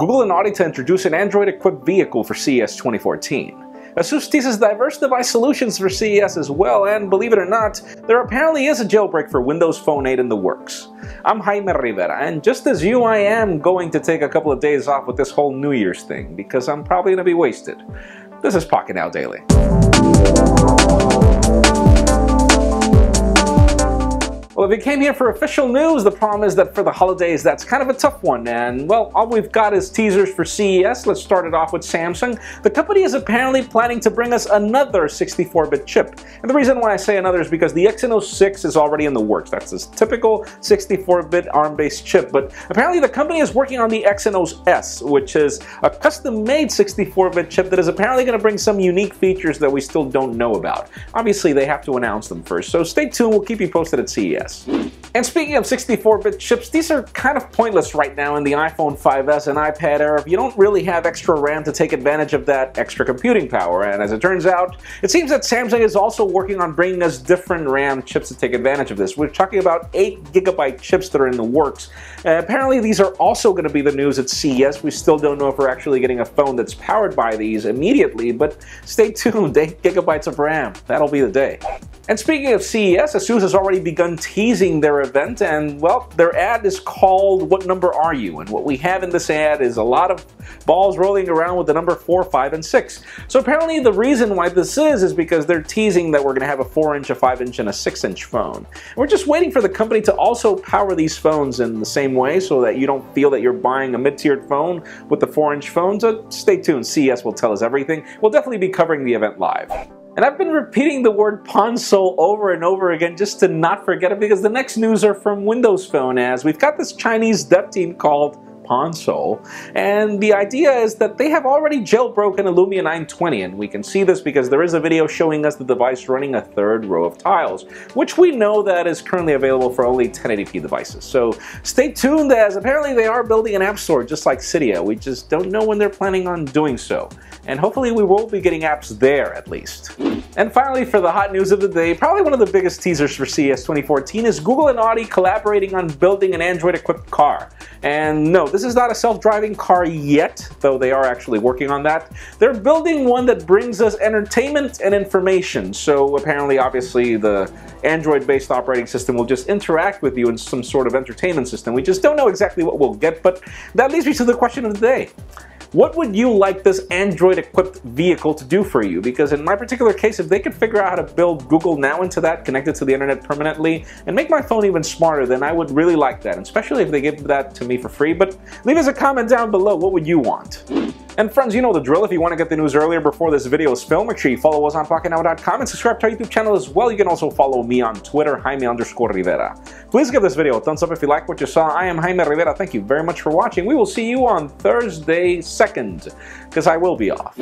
Google and Audi to introduce an Android-equipped vehicle for CES 2014. ASUS teases diverse device solutions for CES as well, and believe it or not, there apparently is a jailbreak for Windows Phone 8 in the works. I'm Jaime Rivera, and just as you, I am going to take a couple of days off with this whole New Year's thing, because I'm probably going to be wasted. This is Pocketnow Daily. You came here for official news, the problem is that for the holidays, that's kind of a tough one. And, well, all we've got is teasers for CES. Let's start it off with Samsung. The company is apparently planning to bring us another 64-bit chip. And the reason why I say another is because the Exynos 6 is already in the works. That's this typical 64-bit ARM-based chip. But apparently the company is working on the Exynos S, which is a custom-made 64-bit chip that is apparently going to bring some unique features that we still don't know about. Obviously, they have to announce them first, so stay tuned. We'll keep you posted at CES. And speaking of 64-bit chips, these are kind of pointless right now in the iPhone 5s and iPad era you don't really have extra RAM to take advantage of that extra computing power. And as it turns out, it seems that Samsung is also working on bringing us different RAM chips to take advantage of this. We're talking about 8 gigabyte chips that are in the works. And apparently these are also going to be the news at CES. We still don't know if we're actually getting a phone that's powered by these immediately, but stay tuned, 8 gigabytes of RAM. That'll be the day. And speaking of CES, ASUS has already begun teasing their event, and well, their ad is called What Number Are You? And what we have in this ad is a lot of balls rolling around with the number 4, 5, and 6. So apparently the reason why this is is because they're teasing that we're going to have a 4 inch, a 5 inch, and a 6 inch phone. And we're just waiting for the company to also power these phones in the same way so that you don't feel that you're buying a mid-tiered phone with the 4 inch phone. So stay tuned, CES will tell us everything. We'll definitely be covering the event live. And I've been repeating the word console over and over again just to not forget it because the next news are from Windows Phone as we've got this Chinese dev team called Ponsole. And the idea is that they have already jailbroken a Lumia 920, and we can see this because there is a video showing us the device running a third row of tiles, which we know that is currently available for only 1080p devices. So stay tuned as apparently they are building an app store just like Cydia. We just don't know when they're planning on doing so. And hopefully we will be getting apps there at least. And finally, for the hot news of the day, probably one of the biggest teasers for CES 2014 is Google and Audi collaborating on building an Android-equipped car. And no, this is not a self-driving car yet, though they are actually working on that. They're building one that brings us entertainment and information. So apparently, obviously, the Android-based operating system will just interact with you in some sort of entertainment system. We just don't know exactly what we'll get, but that leads me to the question of the day. What would you like this Android-equipped vehicle to do for you? Because in my particular case, if they could figure out how to build Google Now into that, connect it to the internet permanently, and make my phone even smarter, then I would really like that, especially if they give that to me for free. But leave us a comment down below. What would you want? And friends, you know the drill. If you want to get the news earlier before this video is filmed, make sure you follow us on PocketNow.com and subscribe to our YouTube channel as well. You can also follow me on Twitter, Jaime underscore Rivera. Please give this video a thumbs up if you like what you saw. I am Jaime Rivera. Thank you very much for watching. We will see you on Thursday 2nd, because I will be off.